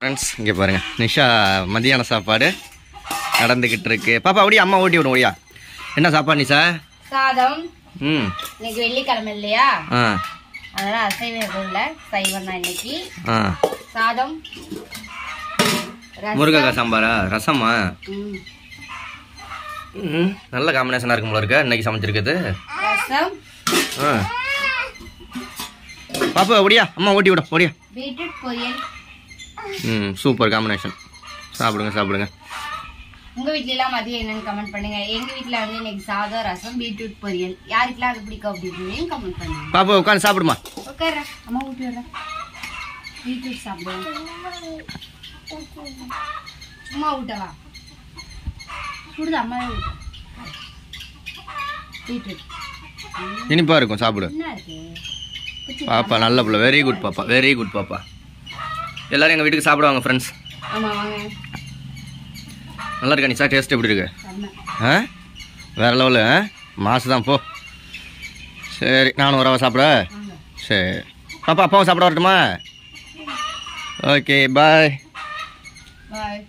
Friends இங்கே பாருங்க. நிஷா மதியான சாப்பாடு நடந்துக்கிட்டு இருக்கு பாப்பா அப்படியே அம்மா ஓட்டி விடும் ஓடியா. என்ன சாப்பாடு நிஷா? சாதம். ம். இன்னைக்கு வெள்ளிக்கிழமை இல்லையா? ஆ. அதனால அசைவம் எதுவும் இல்லை. சைவம் தான் இன்னைக்கு. ஆ. சாதம். ரசம். முருங்கைக்காய் சாம்பாரா? ரசமா? ம். நல்ல காம்பினேஷனாக இருக்கும் போல இருக்கா. இன்னைக்கு சமைச்சிருக்குது ரசம். ஆ. பாப்பா ஓடியா. அம்மா ஓட்டி விடும் ஓடியா. பீட்ரூட் பொரியல். ம் சூப்பர் காம்பினேஷன் சாப்பிடுங்க சாப்பிடுங்க. உங்க வீட்ல எல்லாம் மதியம் என்னன்னு கமெண்ட் பண்ணுங்க. எங்க வீட்ல வந்து இன்னைக்கு சாதம் ரசம் பீட்ரூட் பொரியல். யாருக்கெல்லாம் அது பிடிக்கும் அப்படின்னு கமெண்ட் பண்ணுங்க. பாப்பா உட்காந்து சாப்பிடுமா? உட்கார அம்மா ஊட்டி விடுறேன் பீட்ரூட் சாப்பிடுவேன் சும்மா ஊட்டவா? சுடுது அம்மா பீட்ரூட். இனிப்பா இருக்கும் சாப்பிடு? பாப்பா நல்ல பிள்ளை. வெரி குட் பாப்பா வெரி குட் பாப்பா. எல்லாரும் எங்கள் வீட்டுக்கு சாப்பிடுவாங்க ஃப்ரெண்ட்ஸ் நல்லா இருக்கா நிஷா? டேஸ்ட் எப்படி இருக்கு. ஆ? வேற லெவலு ஆ? மாசு தான் போ. சரி நானும் வரவா சாப்பிட. சரி. பாப்பா அப்பாவும் சாப்பிட வரட்டுமா? ஓகே பாய் பாய்